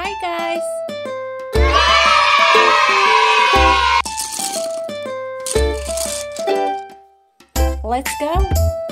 Hi guys! Let's go!